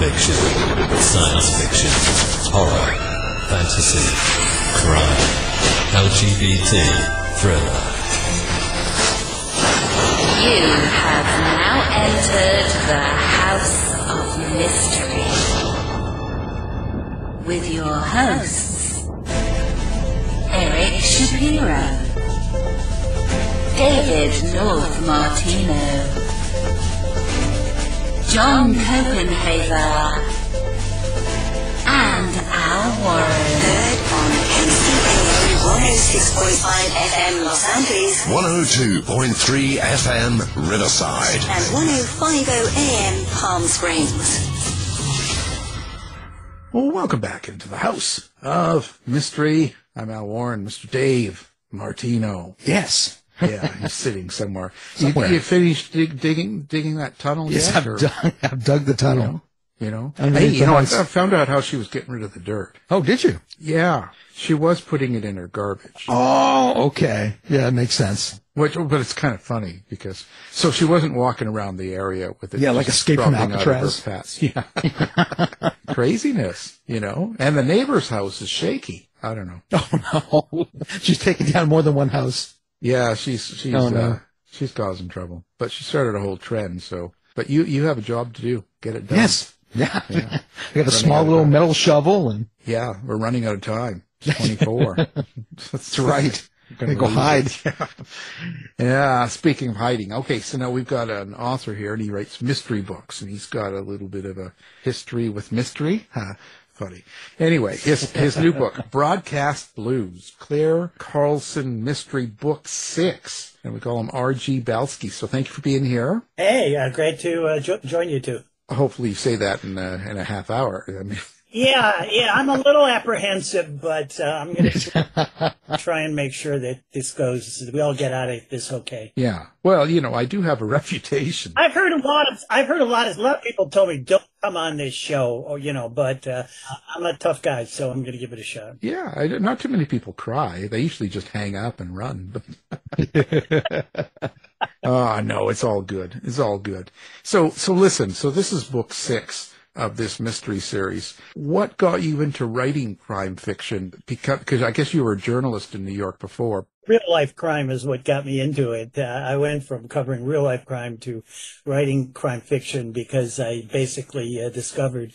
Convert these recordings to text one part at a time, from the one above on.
fiction, science fiction, horror, fantasy, crime, LGBT, thriller. You have now entered the House of Mystery with your hosts, Eric Shapiro, David North Martino, John Copenhaver, and Al Warren. Heard on MCAO 106.5 FM Los Angeles 102.3 FM Riverside. and 105.0 AM Palm Springs. Well, welcome back into the house of mystery. I'm Al Warren, Mr. Dave Martino. Yes. Yeah, he's sitting somewhere. You, Somewhere. you finished dig, digging digging that tunnel Yes, yet? I've or- dug, I've dug the you tunnel. know, you know? Hey, you know, I, found out how she was getting rid of the dirt. Oh, did you? Yeah, she was putting it in her garbage. Oh, okay. Yeah, it makes sense. Which, but it's kind of funny because so she wasn't walking around the area with it. Yeah, like Escape from dropping out of her Alcatraz. Yeah, craziness, you know. And the neighbor's house is shaky. I don't know. Oh no, she's taking down more than one house. Yeah, she's she's Oh, no. uh, she's causing trouble. But she started a whole trend. So, but you you have a job to do. Get it done. Yes. Yeah. I got a small little metal shovel and Yeah, we're running out of time. Twenty four. that's right. Gonna go hide. it. Yeah. Speaking of hiding, okay, so now we've got an author here, and he writes mystery books, and he's got a little bit of a history with mystery. Huh, funny. Anyway, his his new book, Broadcast Blues, Clare Carlson Mystery Book Six, and we call him R.G. Belsky. So thank you for being here. Hey, uh, great to uh, jo- join you two. Hopefully, you say that in a, in a half hour. I mean, Yeah, yeah, I'm a little apprehensive, but uh, I'm going to try and make sure that this goes. We all get out of this okay. yeah. Well, you know, I do have a reputation. I've heard a lot of. I've heard a lot of. A lot of people told me don't come on this show, or you know. But uh, I'm a tough guy, so I'm going to give it a shot. Yeah, I, not too many people cry. They usually just hang up and run. Oh no, it's all good. It's all good. So, so listen. So this is book six of this mystery series. What got you into writing crime fiction? Because, I guess you were a journalist in New York before. Real life crime is what got me into it. Uh, I went from covering real life crime to writing crime fiction because I basically uh, discovered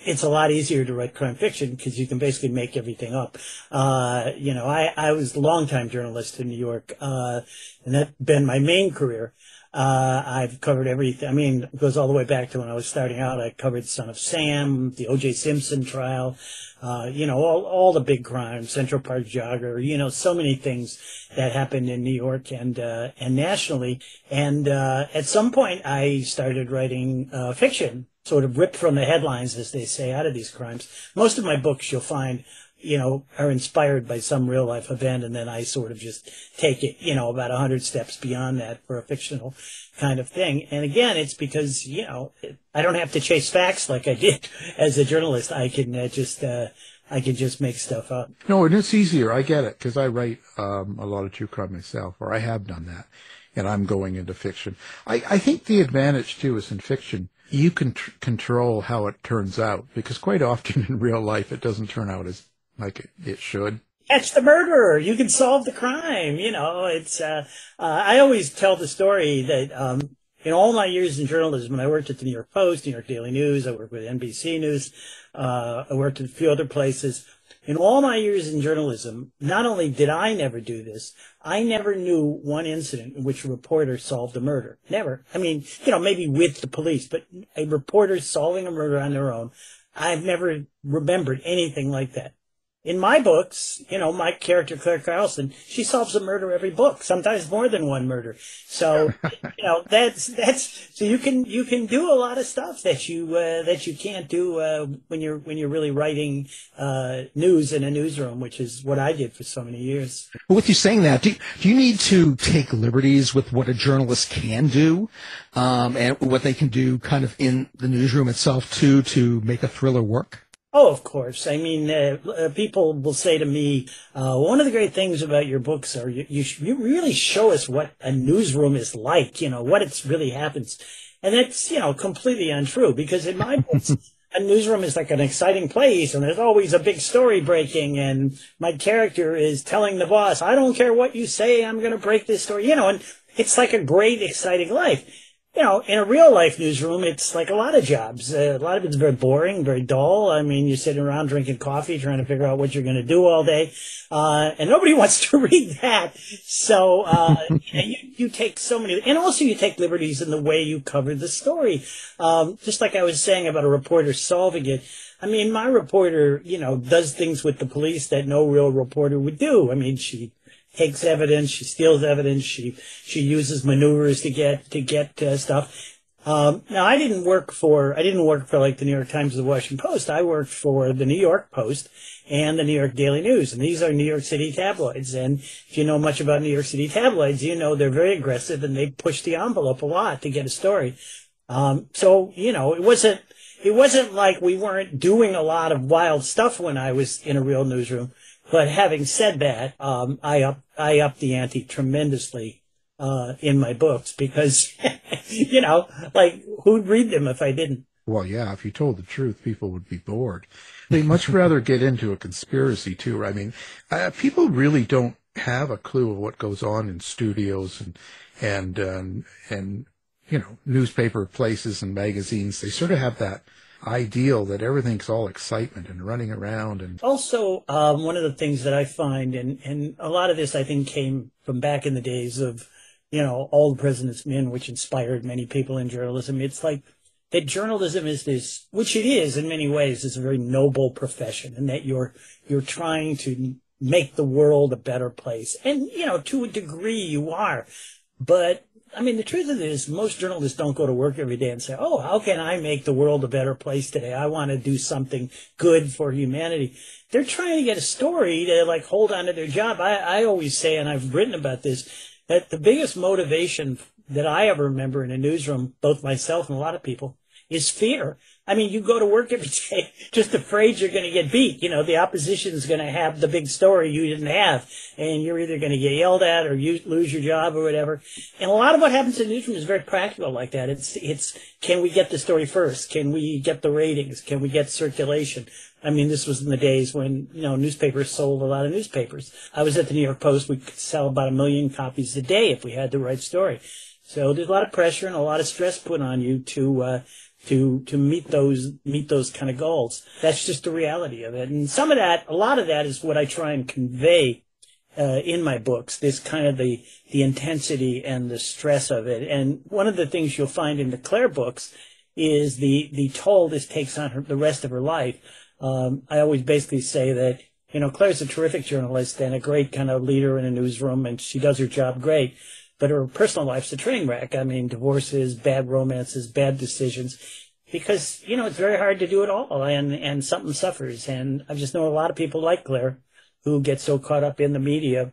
it's a lot easier to write crime fiction because you can basically make everything up. Uh, you know, I, I was a longtime journalist in New York, uh, and that's been my main career. Uh, I've covered everything. I mean, it goes all the way back to when I was starting out. I covered Son of Sam, the O.J. Simpson trial, uh, you know, all, all the big crimes, Central Park Jogger, you know, so many things that happened in New York and, uh, and nationally. And, uh, at some point I started writing, uh, fiction, sort of ripped from the headlines, as they say, out of these crimes. Most of my books you'll find, you know, are inspired by some real life event and then I sort of just take it, you know, about a hundred steps beyond that for a fictional kind of thing. And again, it's because, you know, I don't have to chase facts like I did as a journalist. I can uh, just, uh, I can just make stuff up. No, and it's easier. I get it because I write um, a lot of true crime myself, or I have done that, and I'm going into fiction. I, I think the advantage too is in fiction you can tr- control how it turns out because quite often in real life it doesn't turn out as like it, should. catch the murderer. You can solve the crime. You know, it's, uh, uh, I always tell the story that, um, in all my years in journalism, when I worked at the New York Post, New York Daily News, I worked with NBC News, uh, I worked at a few other places. In all my years in journalism, not only did I never do this, I never knew one incident in which a reporter solved a murder. Never. I mean, you know, maybe with the police, but a reporter solving a murder on their own, I've never remembered anything like that. In my books, you know, my character Clare Carlson, she solves a murder every book, sometimes more than one murder. So, you know, that's that's so you can you can do a lot of stuff that you uh, that you can't do uh, when you're when you're really writing uh, news in a newsroom, which is what I did for so many years. But with you saying that, do, do you need to take liberties with what a journalist can do, um, and what they can do kind of in the newsroom itself too to make a thriller work? Oh, of course. I mean, uh, uh, people will say to me, uh, one of the great things about your books are you, you, you really show us what a newsroom is like, you know, what it's really happens. And that's, you know, completely untrue because in my books, a newsroom is like an exciting place and there's always a big story breaking and my character is telling the boss, I don't care what you say, I'm going to break this story, you know, and it's like a great, exciting life. You know, in a real life newsroom, it's like a lot of jobs. Uh, a lot of it's very boring, very dull. I mean, you're sitting around drinking coffee, trying to figure out what you're going to do all day. Uh, and nobody wants to read that. So, uh, you, you take so many, and also you take liberties in the way you cover the story. Um, just like I was saying about a reporter solving it. I mean, my reporter, you know, does things with the police that no real reporter would do. I mean, she takes evidence, she steals evidence, she she uses maneuvers to get to get uh, stuff. Um, now, I didn't work for I didn't work for like the New York Times or the Washington Post. I worked for the New York Post and the New York Daily News, and these are New York City tabloids. And if you know much about New York City tabloids, you know they're very aggressive and they push the envelope a lot to get a story. Um, so you know it wasn't it wasn't like we weren't doing a lot of wild stuff when I was in a real newsroom. But having said that, um, I up I up the ante tremendously uh, in my books because you know, like who'd read them if I didn't? Well, yeah, if you told the truth, people would be bored. They'd much rather get into a conspiracy too. I mean, uh, people really don't have a clue of what goes on in studios and and um, and you know newspaper places and magazines. They sort of have that ideal that everything's all excitement and running around and Also, um, one of the things that I find, and, and a lot of this I think came from back in the days of, you know, All the President's Men, which inspired many people in journalism. It's like that journalism is this, which it is in many ways, is a very noble profession, and that you're you're trying to make the world a better place, and you know, to a degree, you are. But I mean, the truth of it is, most journalists don't go to work every day and say, "Oh, how can I make the world a better place today? I want to do something good for humanity." They're trying to get a story to like hold on to their job. I, I always say, and I've written about this, that the biggest motivation that I ever remember in a newsroom, both myself and a lot of people, is fear. I mean, you go to work every day just afraid you're going to get beat. You know, the opposition is going to have the big story you didn't have, and you're either going to get yelled at or you lose your job or whatever. And a lot of what happens in newsroom is very practical like that. It's it's can we get the story first? Can we get the ratings? Can we get circulation? I mean, this was in the days when you know newspapers sold a lot of newspapers. I was at the New York Post. We could sell about a million copies a day if we had the right story. So there's a lot of pressure and a lot of stress put on you to uh, to to meet those meet those kind of goals. That's just the reality of it. And some of that, a lot of that, is what I try and convey uh, in my books. This kind of the the intensity and the stress of it. And one of the things you'll find in the Clare books is the the toll this takes on her the rest of her life. Um, I always basically say that you know Clare's a terrific journalist and a great kind of leader in a newsroom, and she does her job great but her personal life's a train wreck. I mean, divorces, bad romances, bad decisions, because you know it's very hard to do it all, and and something suffers. And I just know a lot of people like Clare who get so caught up in the media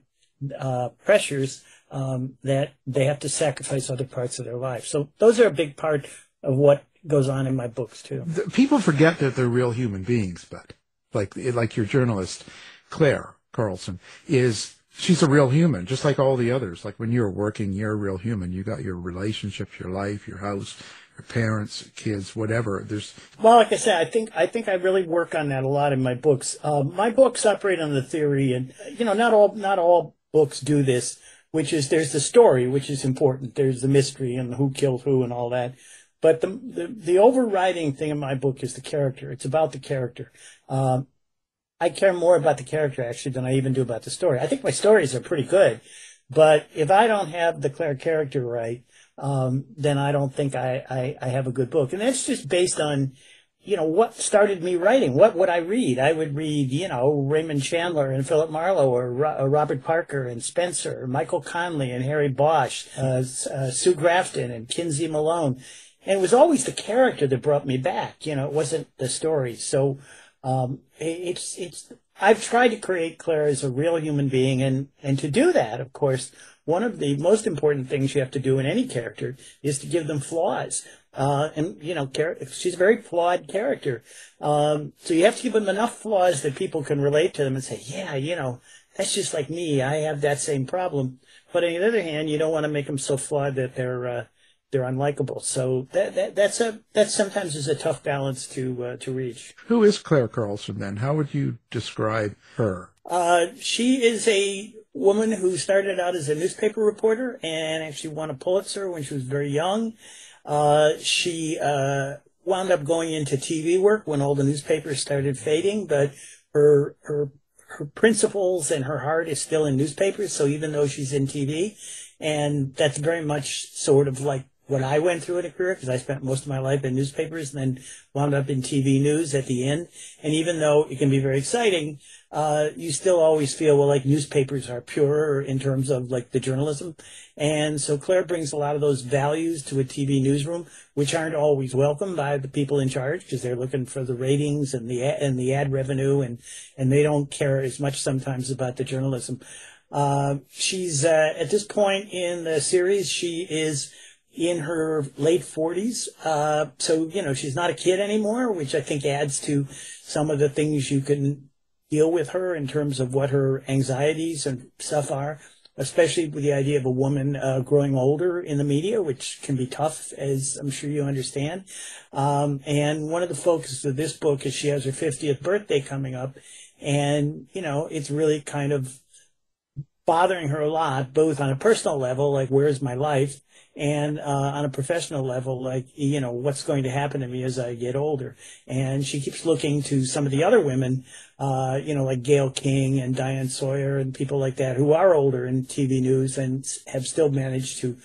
uh, pressures um, that they have to sacrifice other parts of their life. So those are a big part of what goes on in my books too. People forget that they're real human beings, but like like your journalist Clare Carlson is she's a real human, just like all the others. Like when you're working, you're a real human. You got your relationships, your life, your house, your parents, kids, whatever. There's Well, like I said, I think I think I really work on that a lot in my books. Um, my books operate on the theory, and you know, not all not all books do this. Which is there's the story, which is important. There's the mystery and who killed who and all that. But the the, the overriding thing in my book is the character. It's about the character. Um, I care more about the character actually than I even do about the story. I think my stories are pretty good, but if I don't have the Clare character right, um, then I don't think I, I, I have a good book. And that's just based on, you know, what started me writing. What would I read? I would read, you know, Raymond Chandler and Philip Marlowe or Ro- or Robert Parker and Spenser, Michael Connelly and Harry Bosch, uh, uh, Sue Grafton and Kinsey Millhone. And it was always the character that brought me back. You know, it wasn't the story. So, um, it's, it's, I've tried to create Clare as a real human being and, and to do that, of course, one of the most important things you have to do in any character is to give them flaws. Uh, and you know, she's a very flawed character. Um, so you have to give them enough flaws that people can relate to them and say, yeah, you know, that's just like me. I have that same problem. But on the other hand, you don't want to make them so flawed that they're, uh, they're unlikable. So that, that that's a that sometimes is a tough balance to uh, to reach. Who is Clare Carlson then? How would you describe her? Uh, she is a woman who started out as a newspaper reporter and actually won a Pulitzer when she was very young. Uh, she uh, wound up going into TV work when all the newspapers started fading, but her her her principles and her heart is still in newspapers. So even though she's in TV, and that's very much sort of like what I went through in a career because I spent most of my life in newspapers and then wound up in TV news at the end. And even though it can be very exciting, uh, you still always feel, well, like newspapers are purer in terms of like the journalism. And so Clare brings a lot of those values to a TV newsroom, which aren't always welcomed by the people in charge because they're looking for the ratings and the, ad, and the ad revenue and, and they don't care as much sometimes about the journalism. Uh, she's, uh, at this point in the series, she is, in her late 40s. Uh, so, you know, she's not a kid anymore, which I think adds to some of the things you can deal with her in terms of what her anxieties and stuff are, especially with the idea of a woman uh, growing older in the media, which can be tough, as I'm sure you understand. Um, and one of the focuses of this book is she has her 50th birthday coming up. And, you know, it's really kind of bothering her a lot, both on a personal level, like where's my life, and uh, on a professional level, like you know what's going to happen to me as I get older. And she keeps looking to some of the other women, uh, you know, like Gayle King and Diane Sawyer and people like that who are older in TV news and have still managed to,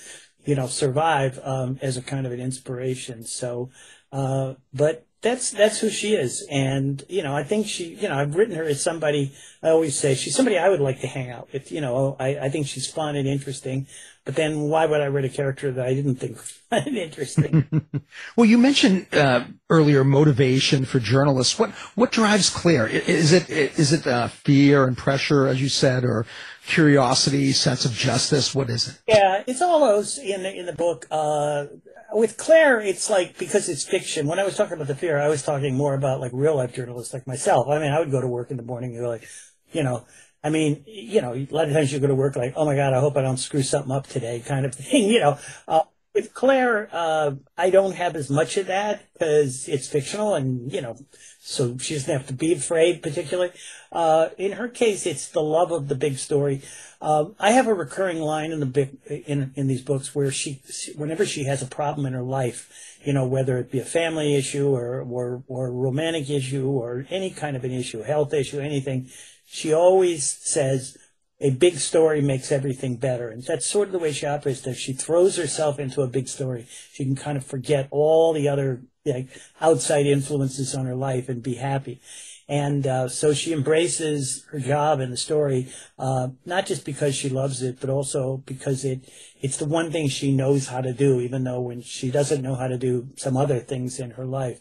you know, survive um, as a kind of an inspiration. So, uh, but that's that's who she is, and you know, I think she, you know, I've written her as somebody. I always say she's somebody I would like to hang out with. You know, I, I think she's fun and interesting. But then, why would I write a character that I didn't think was interesting? well, you mentioned uh, earlier motivation for journalists. What what drives Clare? Is it is it uh, fear and pressure, as you said, or curiosity, sense of justice? What is it? Yeah, it's all those in the in the book. Uh, with Clare, it's like because it's fiction. When I was talking about the fear, I was talking more about like real life journalists like myself. I mean, I would go to work in the morning and go like, you know, I mean, you know, a lot of times you go to work like, oh my god, I hope I don't screw something up today, kind of thing. You know, uh, with Clare, uh, I don't have as much of that because it's fictional, and you know, so she doesn't have to be afraid particularly. Uh, in her case, it's the love of the big story. Um, I have a recurring line in the big, in in these books where she, whenever she has a problem in her life, you know, whether it be a family issue or or or a romantic issue or any kind of an issue, health issue, anything, she always says a big story makes everything better. And that's sort of the way she operates. That she throws herself into a big story, she can kind of forget all the other like outside influences on her life and be happy. And uh, so she embraces her job and the story, uh, not just because she loves it, but also because it it's the one thing she knows how to do, even though when she doesn't know how to do some other things in her life.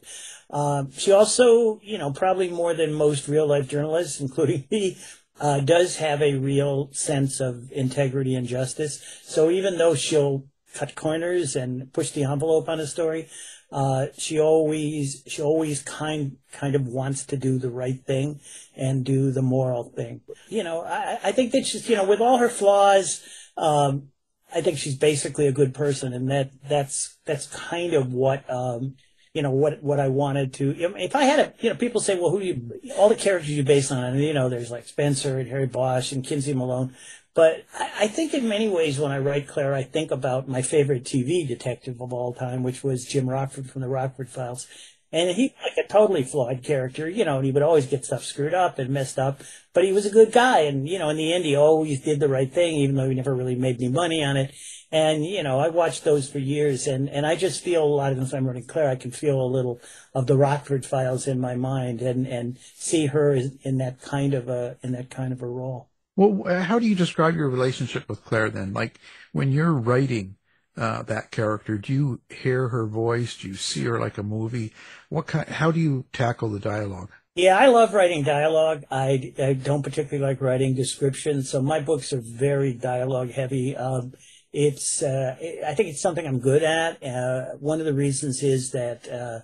Uh, she also, you know, probably more than most real life journalists, including me, uh, does have a real sense of integrity and justice. So even though she'll cut corners and push the envelope on a story, uh, she always she always kind kind of wants to do the right thing and do the moral thing. You know, I, I think that she's you know with all her flaws, um, I think she's basically a good person, and that that's that's kind of what um, you know what what I wanted to. If I had a you know people say, well, who do you all the characters you base on, and you know, there's like Spenser and Harry Bosch and Kinsey Millhone. But I, I think in many ways, when I write Clare, I think about my favorite TV detective of all time, which was Jim Rockford from the Rockford Files. And he like a totally flawed character, you know, and he would always get stuff screwed up and messed up. But he was a good guy, and you know, in the end, he always did the right thing, even though he never really made any money on it. And you know, I watched those for years, and and I just feel a lot of times I'm running Clare, I can feel a little of the Rockford Files in my mind, and and see her in that kind of a in that kind of a role. Well, how do you describe your relationship with Clare then? Like when you're writing uh, that character, do you hear her voice? Do you see her like a movie? What kind? How do you tackle the dialogue? Yeah, I love writing dialogue. I, I don't particularly like writing descriptions, so my books are very dialogue heavy. Um, it's uh, I think it's something I'm good at. Uh, one of the reasons is that uh,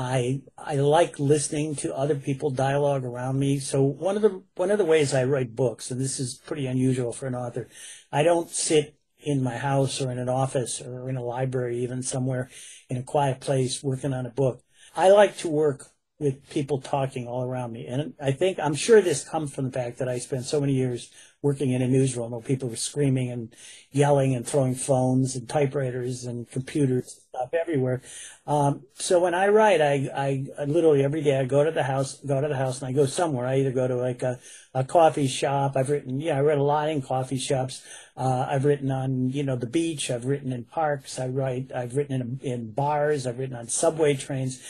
I I like listening to other people dialogue around me. So one of the one of the ways I write books, and this is pretty unusual for an author, I don't sit in my house or in an office or in a library, even somewhere in a quiet place working on a book. I like to work with people talking all around me. And I think, I'm sure this comes from the fact that I spent so many years working in a newsroom where people were screaming and yelling and throwing phones and typewriters and computers and stuff everywhere. Um, so when I write, I, I, literally every day I go to the house, go to the house and I go somewhere. I either go to like a, a coffee shop. I've written, yeah, I read a lot in coffee shops. Uh, I've written on, you know, the beach. I've written in parks. I write, I've written in, in bars. I've written on subway trains.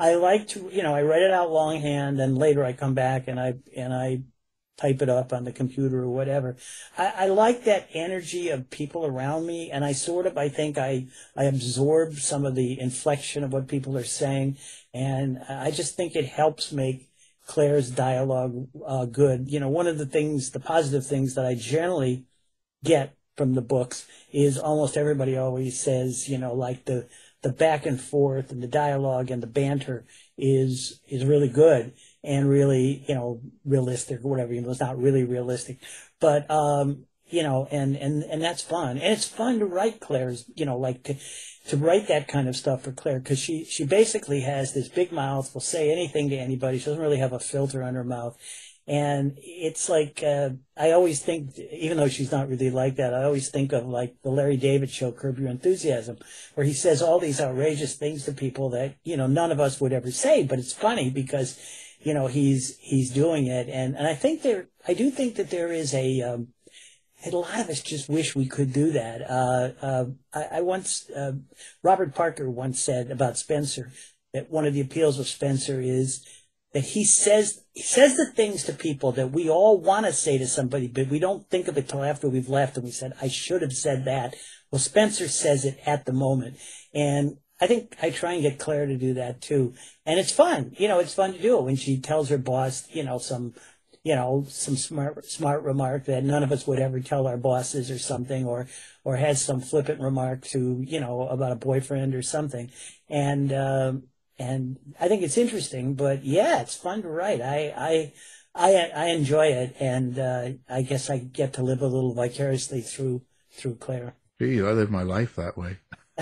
I like to, you know, I write it out longhand and later I come back and I, and I type it up on the computer or whatever. I, I like that energy of people around me and I sort of, I think I, I absorb some of the inflection of what people are saying. And I just think it helps make Clare's dialogue uh, good. You know, one of the things, the positive things that I generally get from the books is almost everybody always says, you know, like the, the back and forth and the dialogue and the banter is is really good and really you know realistic or whatever. You know, it's not really realistic, but um, you know, and and and that's fun. And it's fun to write Clare's, you know, like to to write that kind of stuff for Clare because she she basically has this big mouth, will say anything to anybody. She doesn't really have a filter on her mouth. And it's like, uh, I always think, even though she's not really like that, I always think of like the Larry David show, Curb Your Enthusiasm, where he says all these outrageous things to people that, you know, none of us would ever say, but it's funny because, you know, he's, he's doing it. And, and I think there, I do think that there is a, um, and a lot of us just wish we could do that. Uh, uh, I, I, once, uh, Robert Parker once said about Spenser that one of the appeals of Spenser is that he says he says the things to people that we all want to say to somebody, but we don't think of it till after we've left and we said, I should have said that. Well, Spenser says it at the moment. And I think I try and get Clare to do that too. And it's fun. You know, it's fun to do it when she tells her boss, you know, some, you know, some smart, smart remark that none of us would ever tell our bosses or something, or, or has some flippant remark to, you know, about a boyfriend or something. And, um, and I think it's interesting. But yeah, it's fun to write. I I I, I enjoy it, and uh, I guess I get to live a little vicariously through through Clare. Gee, I live my life that way.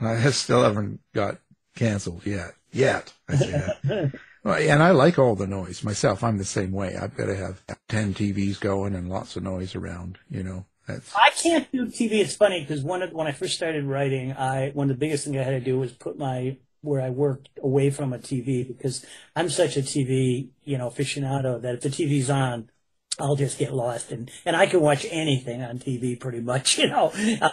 I still haven't got canceled yet. Yet, I and I like all the noise myself. I'm the same way. I've got to have 10 TVs going and lots of noise around, you know. That's... I can't do TV. It's funny because one of, when I first started writing, I one of the biggest things I had to do was put my where I worked away from a TV because I'm such a TV you know aficionado that if the TV's on, I'll just get lost and and I can watch anything on TV pretty much, you know. Uh,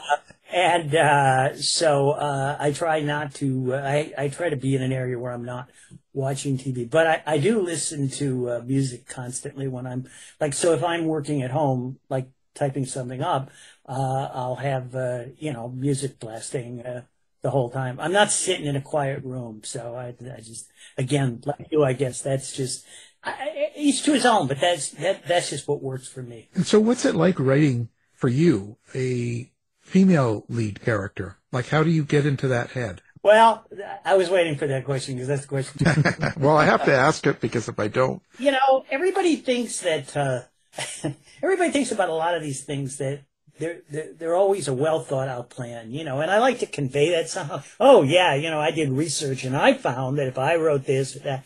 and uh, so uh, I try not to. Uh, I I try to be in an area where I'm not watching TV, but I, I do listen to uh, music constantly when I'm like. So if I'm working at home, like typing something up, uh, I'll have, uh, you know, music blasting, uh, the whole time. I'm not sitting in a quiet room. So I, I just, again, like you, I guess that's just, I, each to his own, but that's, that, that's just what works for me. And so what's it like writing for you, a female lead character? Like, how do you get into that head? Well, I was waiting for that question because that's the question. well, I have to ask it because if I don't, you know, everybody thinks that, uh, everybody thinks about a lot of these things that they're, they're, they're always a well thought out plan, you know, and I like to convey that somehow. Oh yeah, you know, I did research and I found that if I wrote this that,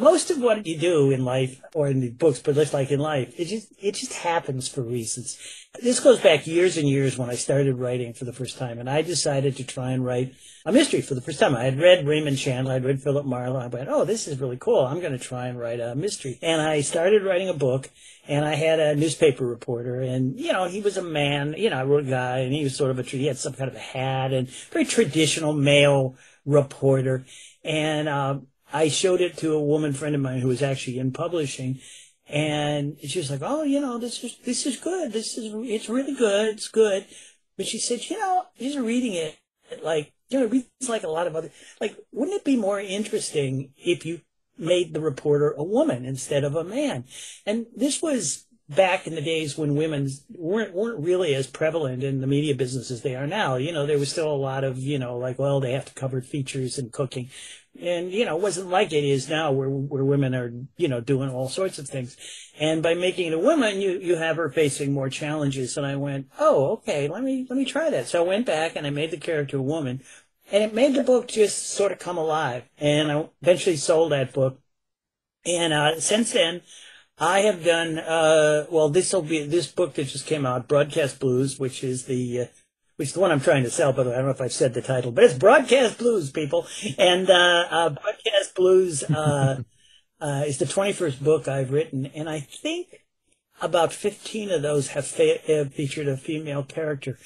most of what you do in life or in the books, but just like in life, it just, it just happens for reasons. This goes back years and years when I started writing for the first time and I decided to try and write a mystery for the first time. I had read Raymond Chandler, I'd read Philip Marlowe. I went, oh, this is really cool. I'm going to try and write a mystery. And I started writing a book and I had a newspaper reporter and, you know, he was a man, you know, I wrote a guy and he was sort of a, he had some kind of a hat and very traditional male reporter. And, um, I showed it to a woman friend of mine who was actually in publishing and she was like, "Oh, you know, this is this is good. This is it's really good. It's good." But she said, "You know, just reading it, like you know, it reads like a lot of other. Like, wouldn't it be more interesting if you made the reporter a woman instead of a man?" And this was back in the days when women weren't weren't really as prevalent in the media business as they are now. You know, there was still a lot of you know like well they have to cover features and cooking, and you know it wasn't like it is now where where women are you know doing all sorts of things, and by making it a woman you you have her facing more challenges. And I went oh okay let me let me try that. So I went back and I made the character a woman, and it made the book just sort of come alive. And I eventually sold that book, and uh, since then. I have done uh, well. This will be this book that just came out, Broadcast Blues, which is the uh, which is the one I'm trying to sell. But I don't know if I've said the title, but it's Broadcast Blues, people. And uh, uh Broadcast Blues uh, uh, is the 21st book I've written, and I think about 15 of those have, have featured a female character,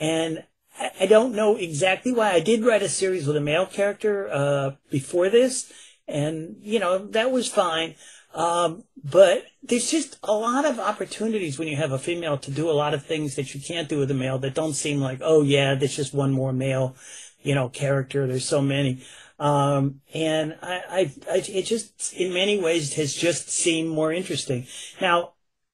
and I, I don't know exactly why. I did write a series with a male character before this, and you know that was fine. Um, but there's just a lot of opportunities when you have a female to do a lot of things that you can't do with a male that don't seem like, oh yeah, there's just one more male, you know, character. There's so many. Um, and I, I, I, it just, in many ways, has just seemed more interesting. Now,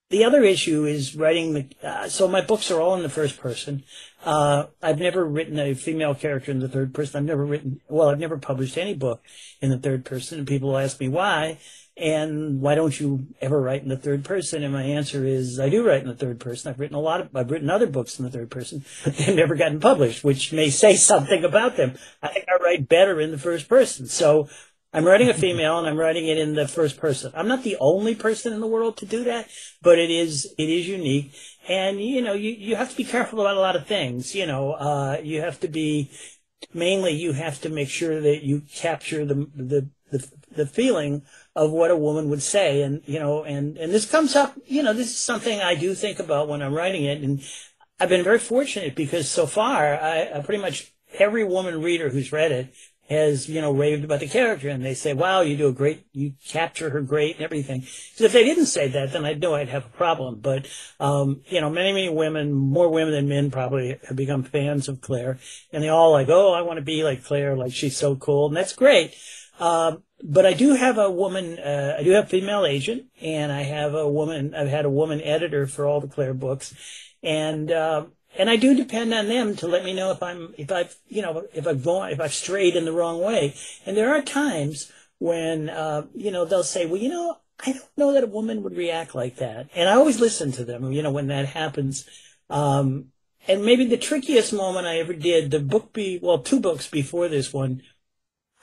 the other issue is writing the, uh, so my books are all in the first person. Uh, I've never written a female character in the third person. I've never written, well, I've never published any book in the third person. And people ask me why. And why don't you ever write in the third person? And my answer is, I do write in the third person. I've written a lot of, I've written other books in the third person, but they've never gotten published, which may say something about them. I think I write better in the first person. So I'm writing a female and I'm writing it in the first person. I'm not the only person in the world to do that, but it is, it is unique. And, you know, you, you have to be careful about a lot of things. You know, uh, you have to be, mainly you have to make sure that you capture the, the, the, the feeling of what a woman would say. And, you know, and, and this comes up, you know, this is something I do think about when I'm writing it. And I've been very fortunate because so far, I, I pretty much every woman reader who's read it has, you know, raved about the character and they say, wow, you do a great, you capture her great and everything. Because if they didn't say that, then I'd know I'd have a problem. But, um, you know, many, many women, more women than men probably have become fans of Clare and they all like, oh, I want to be like Clare, like she's so cool. And that's great. Um, but I do have a woman, uh, I do have a female agent, and I have a woman, I've had a woman editor for all the Clare books, and, uh, and I do depend on them to let me know if I'm, if I've, you know, if I've gone, if I've strayed in the wrong way. And there are times when, uh, you know, they'll say, well, you know, I don't know that a woman would react like that. And I always listen to them, you know, when that happens. Um, and maybe the trickiest moment I ever did, the book be, well, two books before this one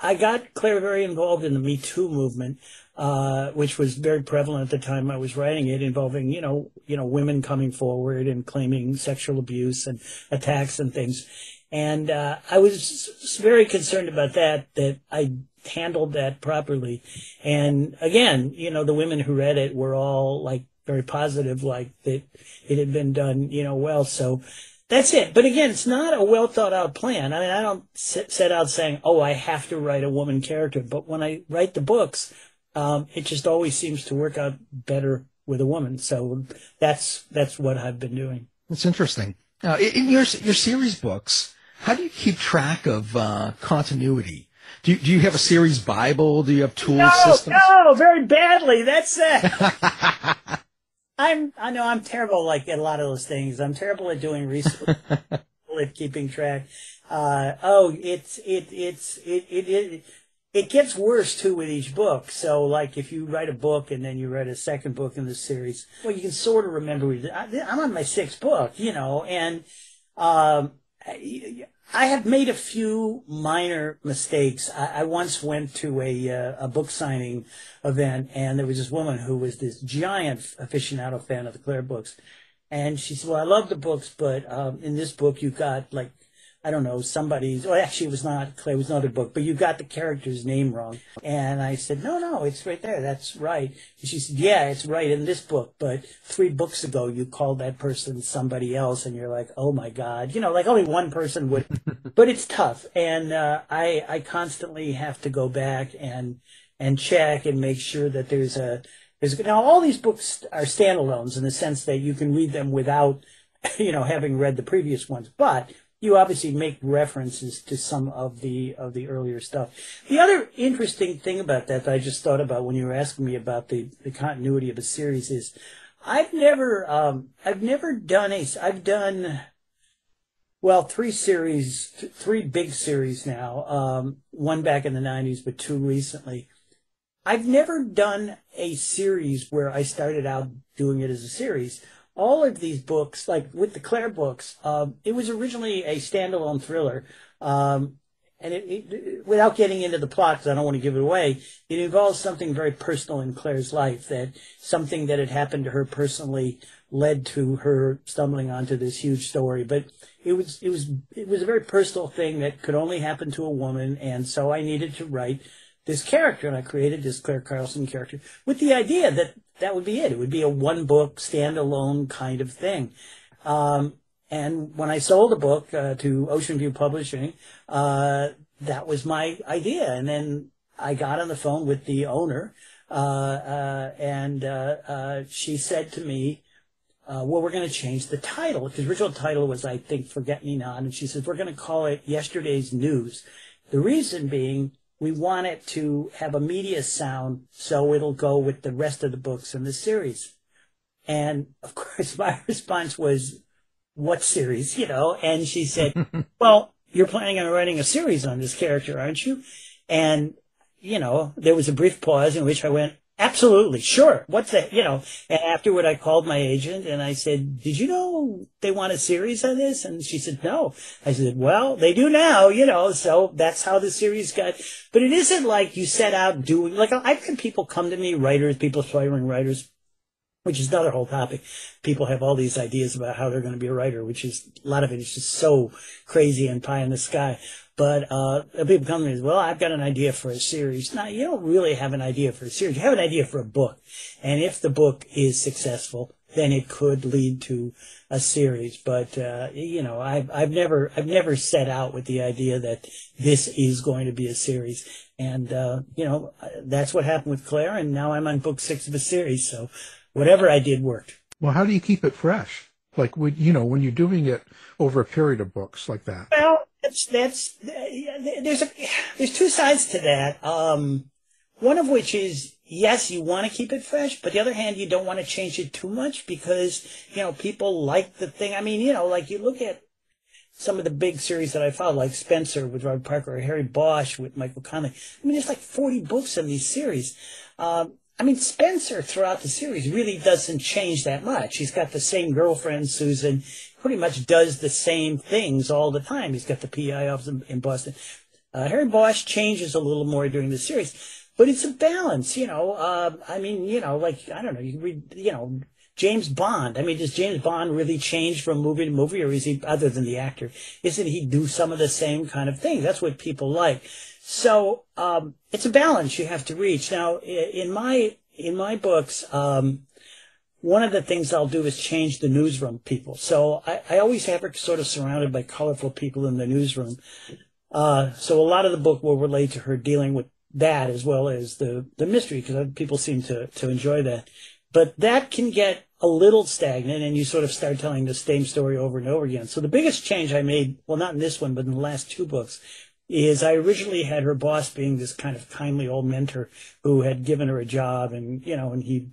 I got Clare very involved in the Me Too movement, uh, which was very prevalent at the time I was writing it, involving you know you know women coming forward and claiming sexual abuse and attacks and things. And uh, I was very concerned about that. That I handled that properly. And again, you know, the women who read it were all like very positive, like that it had been done, you know, well. So that's it. But again, it's not a well thought out plan. I mean, I don't set out saying, oh, I have to write a woman character. But when I write the books, um, it just always seems to work out better with a woman. So that's that's what I've been doing. That's interesting. Now, in your your series books, how do you keep track of uh, continuity? Do you, do you have a series Bible? Do you have tool no, systems? No, very badly. That's it. I'm I know I'm terrible like at a lot of those things. I'm terrible at doing research, at keeping track. Uh, oh, it's it it's it, it it it gets worse too with each book. So like if you write a book and then you write a second book in the series, well, you can sort of remember. I'm on my sixth book, you know, and um, I have made a few minor mistakes. I, I once went to a uh, a book signing event, and there was this woman who was this giant aficionado fan of the Clare books, and she said, "Well, I love the books, but um, in this book you got like I don't know, somebody's, well, actually, it was not Clare, it was another book, but you got the character's name wrong. And I said, no, no, it's right there. That's right. And she said, yeah, it's right in this book, but three books ago you called that person somebody else and you're like, oh my God. You know, like only one person would, but it's tough. And, uh, I, I constantly have to go back and, and check and make sure that there's a, there's, now all these books are standalones in the sense that you can read them without, you know, having read the previous ones, but you obviously make references to some of the of the earlier stuff. The other interesting thing about that that I just thought about when you were asking me about the, the continuity of a series is I've never, um, I've never done a, I've done, well, three series, th- three big series now. Um, one back in the '90s, but two recently. I've never done a series where I started out doing it as a series. All of these books, like with the Clare books, um, it was originally a standalone thriller. Um, and it, it, without getting into the plot, because I don't want to give it away, it involves something very personal in Clare's life. That something that had happened to her personally led to her stumbling onto this huge story. But it was it was it was a very personal thing that could only happen to a woman, and so I needed to write this character, and I created this Clare Carlson character with the idea that that would be it. It would be a one book standalone kind of thing. Um, and when I sold the book uh, to Oceanview Publishing, uh, that was my idea. And then I got on the phone with the owner, uh, uh and uh, uh, she said to me, well, we're going to change the title. The original title was, I think, Forget Me Not. And she says, we're going to call it Yesterday's News. The reason being, we want it to have a media sound so it'll go with the rest of the books in the series. And of course, my response was, what series, you know? And she said, well, you're planning on writing a series on this character, aren't you? And, you know, there was a brief pause in which I went, absolutely, sure. What's that? You know, and afterward I called my agent and I said, did you know they want a series on this? And she said, no. I said, well, they do now, you know, so that's how the series got. But it isn't like you set out doing, like I've had people come to me, writers, people aspiring writers, which is another whole topic. People have all these ideas about how they're going to be a writer, which is a lot of it is just so crazy and pie in the sky. But uh, people come to me and well, I've got an idea for a series. Now, you don't really have an idea for a series. You have an idea for a book. And if the book is successful, then it could lead to a series. But uh, you know, I've I've never I've never set out with the idea that this is going to be a series. And uh, you know, that's what happened with Clare. And now I'm on book six of a series. So whatever I did worked. Well, how do you keep it fresh? Like, when, you know, when you're doing it over a period of books like that. Well, that's that's there's a there's two sides to that. Um, one of which is yes, you want to keep it fresh, but the other hand, you don't want to change it too much because you know people like the thing. I mean, you know, like you look at some of the big series that I followed, like Spenser with Robert Parker or Harry Bosch with Michael Connelly. I mean, there's like 40 books in these series. Um, I mean, Spenser throughout the series really doesn't change that much. He's got the same girlfriend, Susan, pretty much does the same things all the time. He's got the PI office in, in Boston. Uh, Harry Bosch changes a little more during the series, but it's a balance, you know. Uh, I mean, you know, like, I don't know, you read, you know, James Bond. I mean, does James Bond really change from movie to movie, or is he, other than the actor, isn't he do some of the same kind of things? That's what people like. So um, it's a balance you have to reach. Now, in my in my books, um, one of the things I'll do is change the newsroom people. So I, I always have her sort of surrounded by colorful people in the newsroom. Uh, so a lot of the book will relate to her dealing with that as well as the the mystery because people seem to to enjoy that. But that can get a little stagnant and you sort of start telling the same story over and over again. So the biggest change I made, well, not in this one, but in the last two books, is I originally had her boss being this kind of kindly old mentor who had given her a job and, you know, and he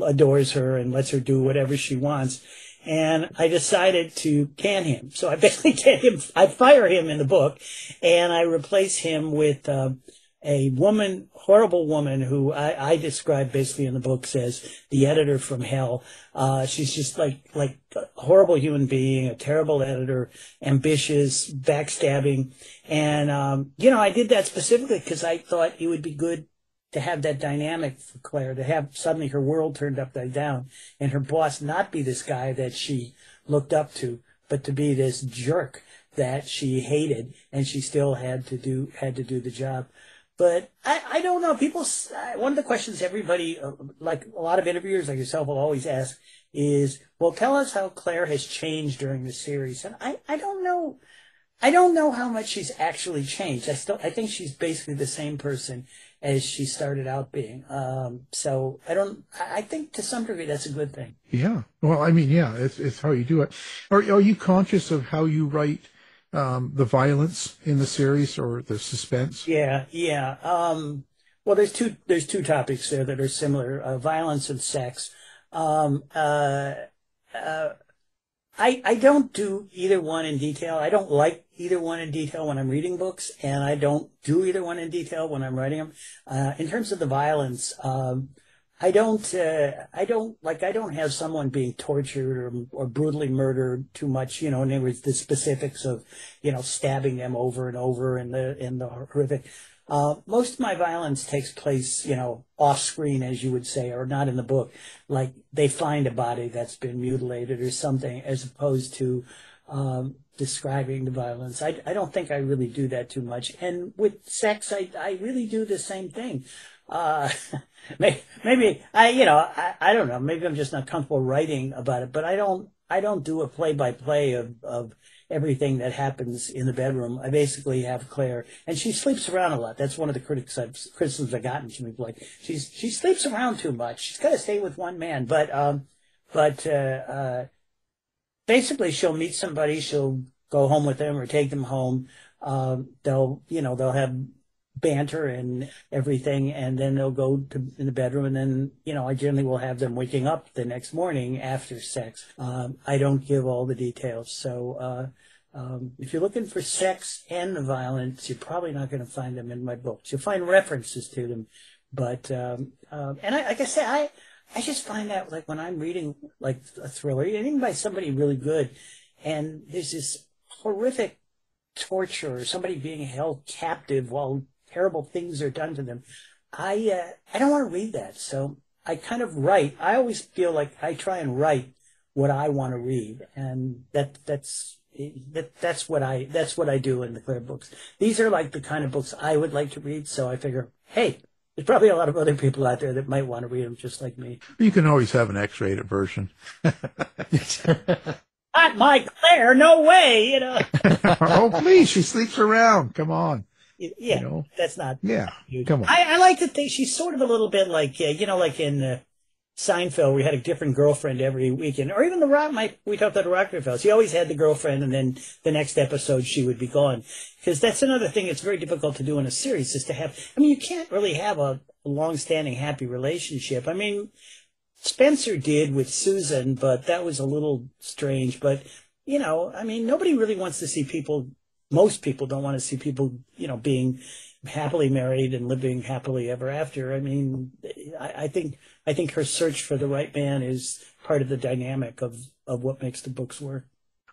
adores her and lets her do whatever she wants. And I decided to can him. So I basically get him, I fire him in the book and I replace him with, uh, a woman, horrible woman who I, I describe basically in the book as the editor from hell. Uh, she's just like, like a horrible human being, a terrible editor, ambitious, backstabbing. And, um, you know, I did that specifically because I thought it would be good to have that dynamic for Clare, to have suddenly her world turned upside down and her boss not be this guy that she looked up to, but to be this jerk that she hated and she still had to do, had to do the job. But I, I don't know. People, one of the questions everybody, uh, like a lot of interviewers like yourself, will always ask is, well, tell us how Clare has changed during the series. And I, I don't know. I don't know how much she's actually changed. I still, I think she's basically the same person as she started out being. Um, so I don't, I think to some degree that's a good thing. Yeah. Well, I mean, yeah, it's, it's how you do it. Are, are you conscious of how you write um, the violence in the series or the suspense? Yeah, yeah. Um, well, there's two there's two topics there that are similar: uh, violence and sex. Um, uh, uh, I, I don't do either one in detail. I don't like either one in detail when I'm reading books, and I don't do either one in detail when I'm writing them. Uh, in terms of the violence, um, I don't, uh, I don't, like, I don't have someone being tortured or, or brutally murdered too much, you know, in other words, the specifics of, you know, stabbing them over and over and the, and the horrific. Uh, most of my violence takes place, you know, off screen, as you would say, or not in the book. Like they find a body that's been mutilated or something, as opposed to um, describing the violence. I, I don't think I really do that too much. And with sex, I, I really do the same thing. Uh, maybe, I, you know, I, I don't know. Maybe I'm just not comfortable writing about it, but I don't, I don't do a play by play of, of everything that happens in the bedroom. I basically have Clare, and she sleeps around a lot. That's one of the critics I've, criticisms I've gotten from people. Like she's she sleeps around too much. She's got to stay with one man. But um, but uh, uh, basically, she'll meet somebody. She'll go home with them or take them home. Um, they'll you know they'll have banter and everything and then they'll go to in the bedroom and then you know i generally will have them waking up the next morning after sex. Um, i don't give all the details. So uh, um, if you're looking for sex and violence you're probably not going to find them in my books. You'll find references to them but um, um and I, like i said i i just find that like when i'm reading like a thriller even by somebody really good and there's this horrific torture or somebody being held captive while terrible things are done to them. I uh, I don't want to read that, so I kind of write. I always feel like I try and write what I want to read, and that that's that that's what I that's what I do in the Clare books. These are like the kind of books I would like to read, so I figure, hey, there's probably a lot of other people out there that might want to read them just like me. You can always have an X-rated version. Not my Clare, no way, you know. oh, please, she sleeps around. Come on. Yeah, You know? that's not. Yeah, come on. I, I like to think she's sort of a little bit like uh, you know, like in uh, Seinfeld, we had a different girlfriend every weekend, or even the Rock. My we talked about the Rockefeller. She always had the girlfriend, and then the next episode she would be gone. Because that's another thing. It's very difficult to do in a series is to have. I mean, you can't really have a long-standing happy relationship. I mean, Spenser did with Susan, but that was a little strange. But you know, I mean, nobody really wants to see people most people don't want to see people, you know, being happily married and living happily ever after. I mean, I, I think I think her search for the right man is part of the dynamic of of what makes the books work.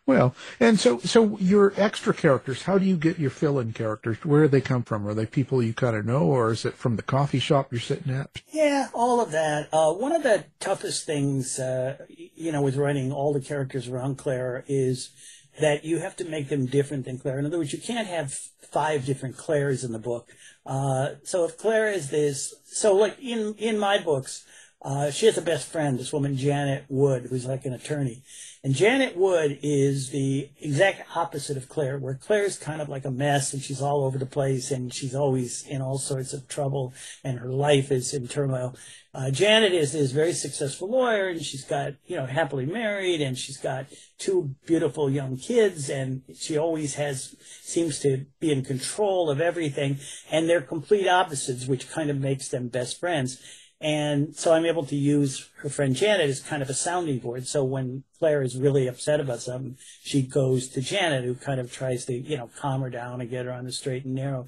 Well, and so so your extra characters, how do you get your fill-in characters? Where do they come from? Are they people you kind of know, or is it from the coffee shop you're sitting at? Yeah, all of that. Uh, one of the toughest things, uh, you know, with writing all the characters around Clare is that you have to make them different than Clare. In other words, you can't have five different Clares in the book. Uh, so if Clare is this, so like in in my books, uh, she has a best friend, this woman Janet Wood, who's like an attorney, and Janet Wood is the exact opposite of Clare, where Clare's kind of like a mess and she's all over the place and she's always in all sorts of trouble and her life is in turmoil. Uh, Janet is this very successful lawyer and she's got, you know, happily married and she's got two beautiful young kids and she always has, seems to be in control of everything and they're complete opposites, which kind of makes them best friends. And so I'm able to use her friend Janet as kind of a sounding board. So when Clare is really upset about something, she goes to Janet, who kind of tries to, you know, calm her down and get her on the straight and narrow.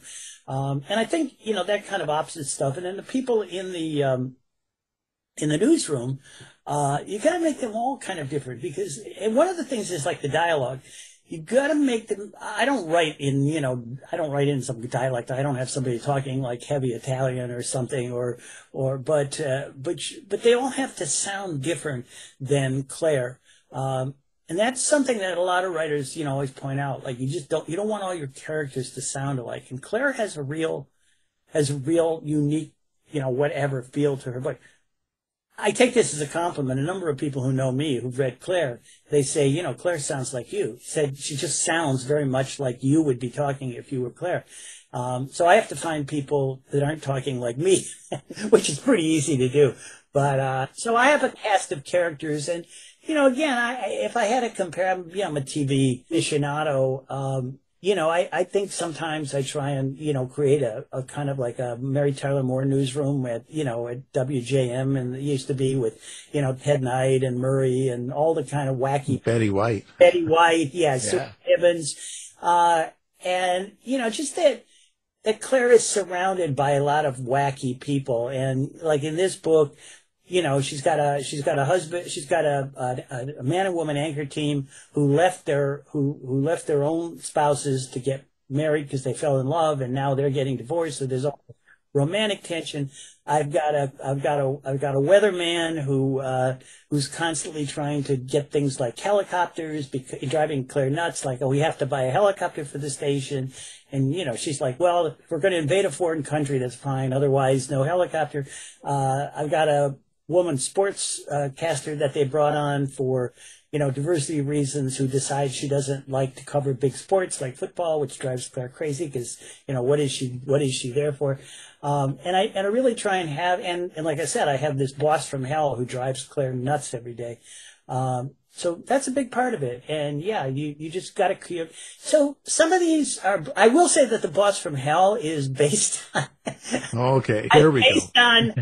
Um, and I think, you know, that kind of opposite stuff. And then the people in the, um, in the newsroom, uh, you got to make them all kind of different because, and one of the things is like the dialogue you got to make them. I don't write in, you know, I don't write in some dialect. I don't have somebody talking like heavy Italian or something, or, or, but, uh, but, but they all have to sound different than Clare. Um, and that's something that a lot of writers, you know, always point out. Like you just don't, you don't want all your characters to sound alike. And Clare has a real, has a real unique, you know, whatever feel to her. But I take this as a compliment. A number of people who know me, who've read Clare, they say, you know, Clare sounds like you. Said she just sounds very much like you would be talking if you were Clare. Um, so I have to find people that aren't talking like me, which is pretty easy to do. But uh, so I have a cast of characters, and you know, again, I, if I had to compare, I'm, I'm a TV aficionado. Um, you know, I, I think sometimes I try and, you know, create a, a kind of like a Mary Tyler Moore newsroom at, you know, at WJM and it used to be with, you know, Ted Knight and Murray and all the kind of wacky Betty White. Betty White, yeah, Sue Ann Nivens, uh, and you know, just that that Clare is surrounded by a lot of wacky people, and like in this book, you know, she's got a she's got a husband, she's got a a, a man and woman anchor team who left their who who left their own spouses to get married because they fell in love, and now they're getting divorced. So there's all romantic tension. I've got a I've got a I've got a weatherman who uh, who's constantly trying to get things like helicopters, because, driving Clare nuts. Like, oh, we have to buy a helicopter for the station, and you know, she's like, well, if we're going to invade a foreign country, that's fine. Otherwise, no helicopter. Uh, I've got a woman sports uh, caster that they brought on for you know, diversity reasons who decides she doesn't like to cover big sports like football, which drives Clare crazy because, you know, what is she, what is she there for? Um, and I, and I really try and have, and, and like I said, I have this boss from hell who drives Clare nuts every day. Um, so that's a big part of it. And yeah, you, you just got to create. So some of these are, I will say that the boss from hell is based on, Okay, here we based go. on,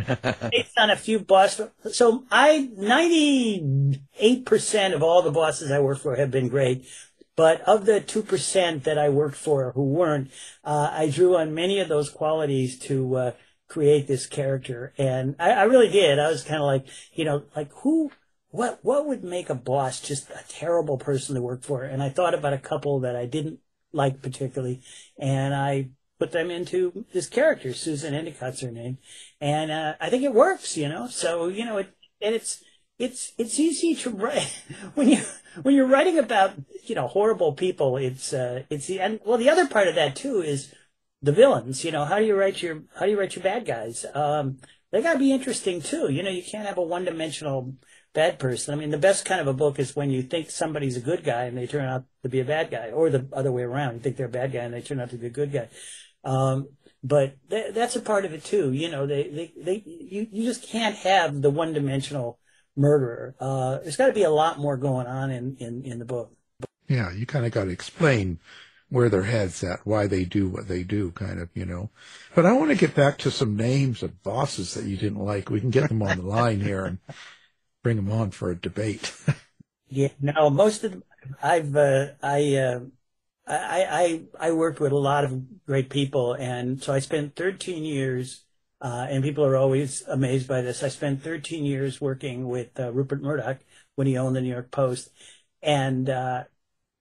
based on a few boss. So I, 98% of all the bosses I work for have been great. But of the 2% that I worked for who weren't, uh, I drew on many of those qualities to, uh, create this character. And I, I really did. I was kind of like, you know, like who, what what would make a boss just a terrible person to work for? And I thought about a couple that I didn't like particularly, and I put them into this character. Susan Endicott's her name, and uh, I think it works. You know, so you know it, and it's it's it's easy to write when you when you're writing about you know horrible people. It's uh it's and well the other part of that too is the villains. You know, how do you write your how do you write your bad guys? Um, they got to be interesting too. You know, you can't have a one dimensional bad person. I mean, the best kind of a book is when you think somebody's a good guy and they turn out to be a bad guy, or the other way around. You think they're a bad guy and they turn out to be a good guy. Um, but th- that's a part of it too. You know, they, they, they, you, you just can't have the one dimensional murderer. Uh, there's got to be a lot more going on in, in, in the book. Yeah, you kind of got to explain where their heads at, why they do what they do, kind of, you know. But I want to get back to some names of bosses that you didn't like. We can get them on the line here and bring them on for a debate. Yeah, no, most of the, I've uh, I, uh, I I I worked with a lot of great people, and so I spent 13 years. Uh, and people are always amazed by this. I spent 13 years working with uh, Rupert Murdoch when he owned the New York Post, and uh,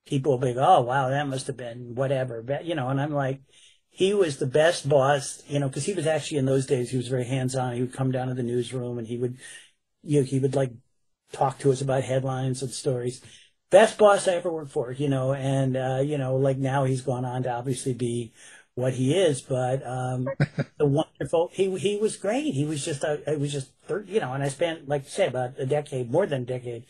people will be, like, "Oh, wow, that must have been whatever," but you know. And I'm like, he was the best boss, you know, because he was actually in those days he was very hands on. He would come down to the newsroom and he would you know, he would like talk to us about headlines and stories. Best boss I ever worked for, you know, and, uh, you know, like now he's gone on to obviously be what he is, but, um, the wonderful, he, he was great. He was just, a, it was just, you know, and I spent, like I say, about a decade, more than a decade,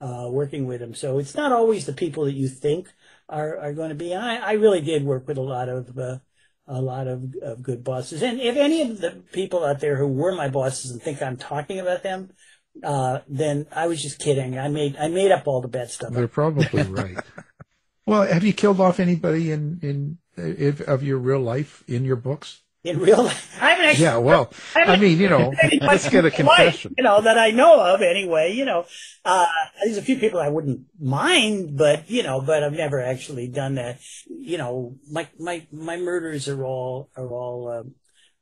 uh, working with him. So it's not always the people that you think are, are going to be. And I, I really did work with a lot of, uh, a lot of, of good bosses. And if any of the people out there who were my bosses and think I'm talking about them, uh, then I was just kidding. I made I made up all the bad stuff. They're probably right. well, have you killed off anybody in in if, of your real life in your books? In real life, I haven't actually. Yeah, well, I mean, you know, let's get a confession. Life, you know that I know of anyway. You know, uh, there's a few people I wouldn't mind, but you know, but I've never actually done that. You know, my my my murders are all are all um,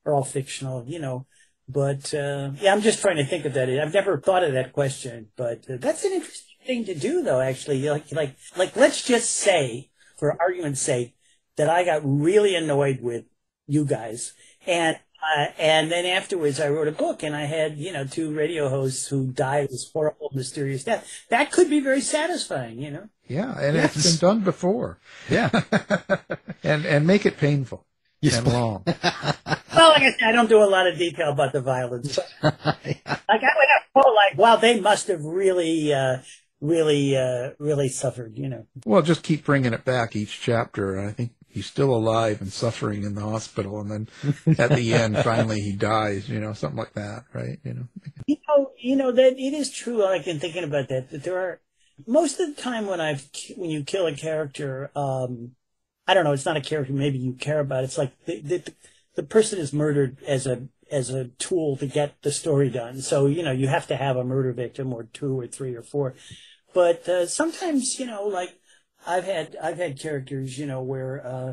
are all fictional. You know, but uh, yeah, I'm just trying to think of that. I've never thought of that question, but uh, that's an interesting thing to do, though. Actually, like like like let's just say, for argument's sake, that I got really annoyed with you guys, and uh, and then afterwards I wrote a book, and I had you know two radio hosts who died this horrible, mysterious death. That could be very satisfying, you know. Yeah, and yes. it's been done before. Yeah, and and make it painful yes. and long. well, like I said, I don't do a lot of detail about the violence. like I would have felt like, wow, they must have really, uh, really, uh, really suffered, you know. Well, just keep bringing it back each chapter. And I think he's still alive and suffering in the hospital. And then at the end, finally he dies, you know, something like that, right? You know, you know, you know, that it is true. Like in thinking about that, that there are most of the time when I've, when you kill a character, um, I don't know, it's not a character maybe you care about. It's like the, the, the person is murdered as a, as a tool to get the story done. So, you know, you have to have a murder victim or two or three or four. But, uh, sometimes, you know, like I've had, I've had characters, you know, where, uh,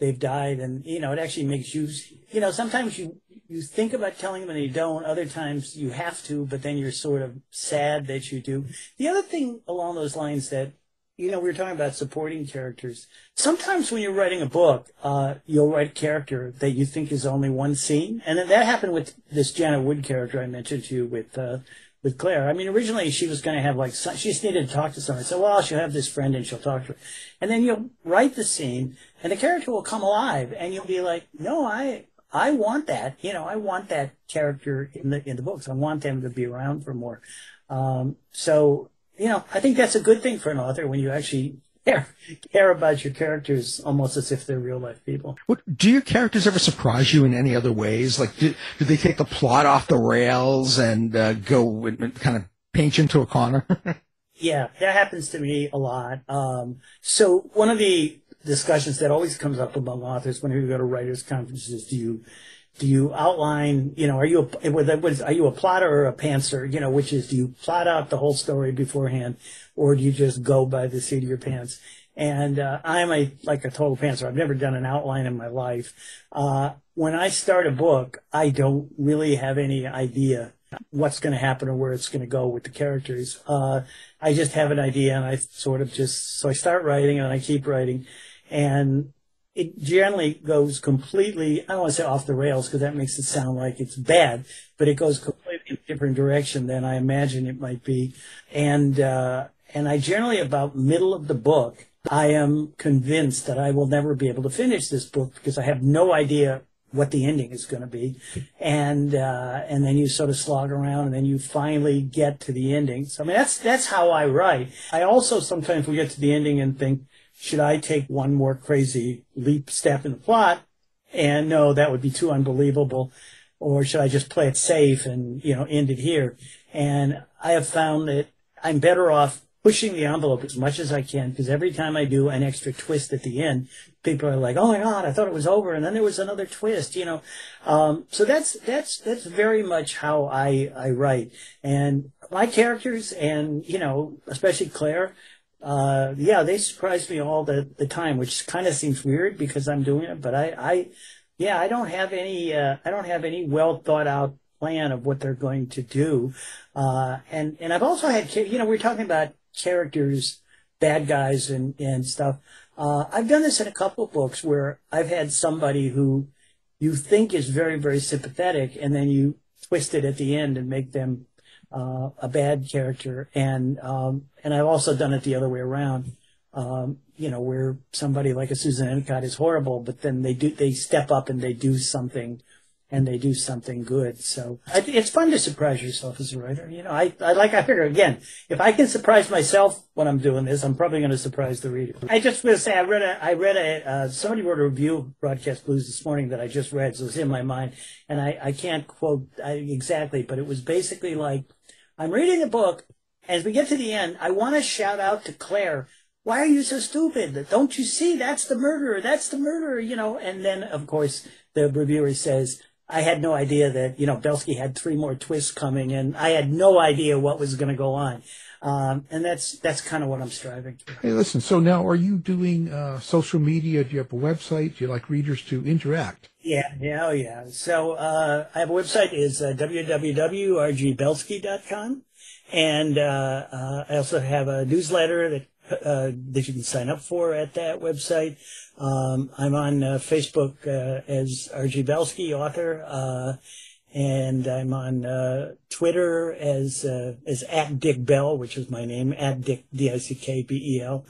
they've died and, you know, it actually makes you, you know, sometimes you, you think about telling them and you don't. Other times you have to, but then you're sort of sad that you do. The other thing along those lines that you know, we were talking about supporting characters. Sometimes when you're writing a book, uh, you'll write a character that you think is only one scene. And then that happened with this Janet Wood character I mentioned to you with, uh, with Clare. I mean, originally she was going to have like, she just needed to talk to someone. So, well, she'll have this friend and she'll talk to her. And then you'll write the scene and the character will come alive and you'll be like, no, I, I want that. You know, I want that character in the, in the books. I want them to be around for more. Um, so you know, I think that's a good thing for an author when you actually care, care about your characters almost as if they're real life people. What, do your characters ever surprise you in any other ways? Like, do, do they take the plot off the rails and uh, go and kind of paint you into a corner? yeah, that happens to me a lot. Um, so one of the discussions that always comes up among authors when you go to writers' conferences, do you do you outline, you know, are you a, are you a plotter or a pantser? You know, which is, do you plot out the whole story beforehand or do you just go by the seat of your pants? And, uh, I'm a, like a total pantser. I've never done an outline in my life. Uh, when I start a book, I don't really have any idea what's going to happen or where it's going to go with the characters. Uh, I just have an idea and I sort of just, so I start writing and I keep writing and it generally goes completely, I don't want to say off the rails because that makes it sound like it's bad, but it goes completely in a different direction than I imagine it might be. And, uh, and I generally about middle of the book, I am convinced that I will never be able to finish this book because I have no idea what the ending is going to be. And, uh, and then you sort of slog around and then you finally get to the ending. So, I mean, that's, that's how I write. I also sometimes will get to the ending and think, should I take one more crazy leap step in the plot? And no, that would be too unbelievable. Or should I just play it safe and, you know, end it here? And I have found that I'm better off pushing the envelope as much as I can because every time I do an extra twist at the end, people are like, "Oh my God, I thought it was over," and then there was another twist, you know. Um, so that's that's that's very much how I I write, and my characters, and you know, especially Clare, uh, yeah, they surprise me all the, the time, which kind of seems weird because I'm doing it, but I, I, yeah, I don't have any, uh, I don't have any well thought out plan of what they're going to do. Uh, and, and I've also had, you know, we're talking about characters, bad guys and, and stuff. Uh, I've done this in a couple of books where I've had somebody who you think is very, very sympathetic and then you twist it at the end and make them uh, a bad character, and um, and I've also done it the other way around. Um, you know, where somebody like a Susan Endicott is horrible, but then they do they step up and they do something, and they do something good. So I, it's fun to surprise yourself as a writer. You know, I, I like I figure again, if I can surprise myself when I'm doing this, I'm probably going to surprise the reader. I just want to say I read a I read a uh, somebody wrote a review of Broadcast Blues this morning that I just read, so it's in my mind, and I I can't quote uh, exactly, but it was basically like I'm reading the book. As we get to the end, I want to shout out to Clare. Why are you so stupid? Don't you see? That's the murderer. That's the murderer, you know. And then, of course, the reviewer says, I had no idea that, you know, Belsky had three more twists coming and I had no idea what was going to go on. Um, and that's, that's kind of what I'm striving for. Hey, listen, so now are you doing, uh, social media? Do you have a website? Do you like readers to interact? Yeah, yeah, oh yeah. So, uh, I have a website is uh, www.rgbelsky.com. And, uh, uh, I also have a newsletter that, uh, that you can sign up for at that website. Um, I'm on uh, Facebook uh, as R.G. Belsky, author, uh, and I'm on uh, Twitter as uh, as at Dick Bell, which is my name, at Dick D I C K B E L.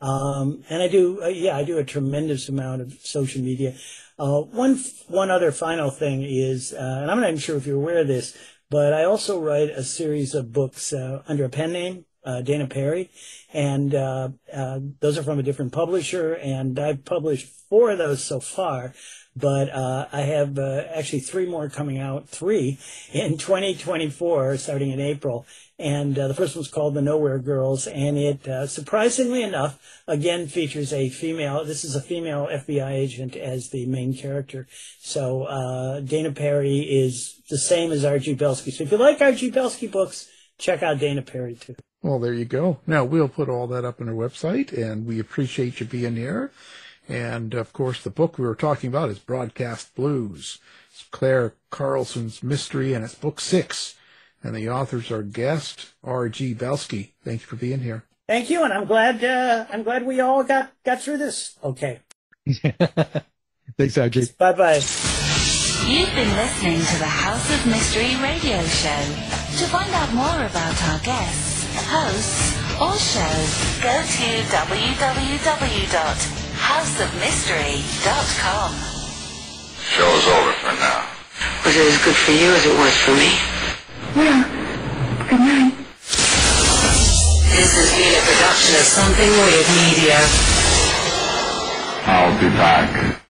Um, and I do, uh, yeah, I do a tremendous amount of social media. one one other final thing is, and I'm not even sure if you're aware of this, but I also write a series of books under a pen name uh, Dana Perry, and uh, uh, those are from a different publisher. And I've published four of those so far. But uh, I have uh, actually three more coming out, three in 2024, starting in April. And uh, the first one's called The Nowhere Girls, and it, uh, surprisingly enough, again features a female. This is a female FBI agent as the main character. So uh, Dana Perry is the same as R.G. Belsky. So if you like R.G. Belsky books, check out Dana Perry too. Well, there you go. Now, we'll put all that up on our website, and we appreciate you being here. And, of course, the book we were talking about is Broadcast Blues. It's Clare Carlson's mystery, and it's book six. And the authors are Guest, R.G. Belsky. Thank you for being here. Thank you, and I'm glad uh, I'm glad we all got got through this. Okay, Thanks, RJ. bye bye. You've been listening to the House of Mystery radio show. To find out more about our guests, hosts, or shows, go to www.houseofmystery.com. Show's over for now. Was it as good for you as it was for me? Yeah. Good night. This has been a production of Something Weird Media. I'll be back.